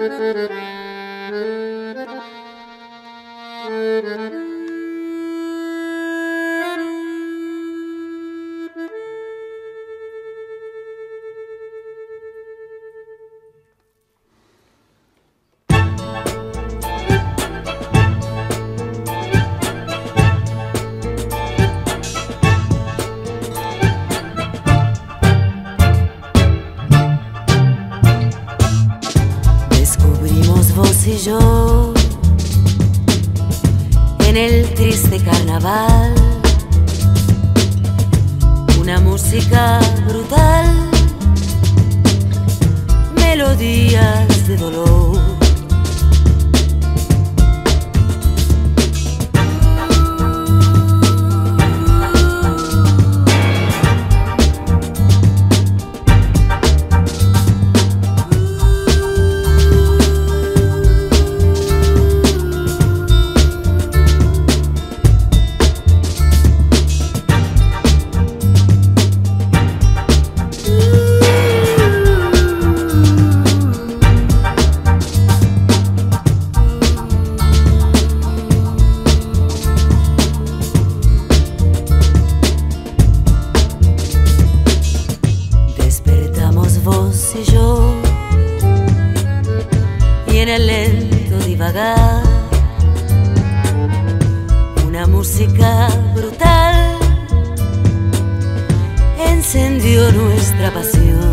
Müzik y yo en el triste carnaval una música brutal, melodías de dolor. El lento divagar una música brutal encendió nuestra pasión.